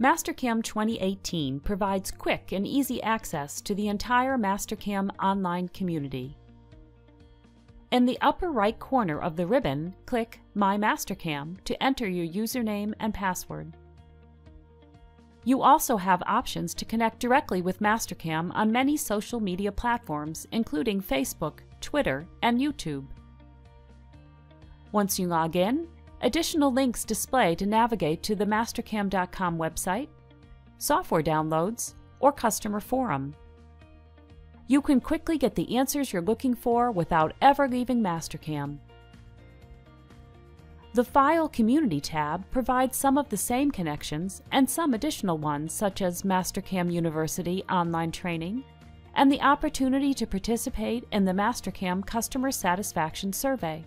Mastercam 2018 provides quick and easy access to the entire Mastercam online community. In the upper right corner of the ribbon, click My Mastercam to enter your username and password. You also have options to connect directly with Mastercam on many social media platforms, including Facebook, Twitter, and YouTube. Once you log in, additional links display to navigate to the Mastercam.com website, software downloads, or customer forum. You can quickly get the answers you're looking for without ever leaving Mastercam. The File Community tab provides some of the same connections and some additional ones such as Mastercam University online training and the opportunity to participate in the Mastercam Customer Satisfaction Survey.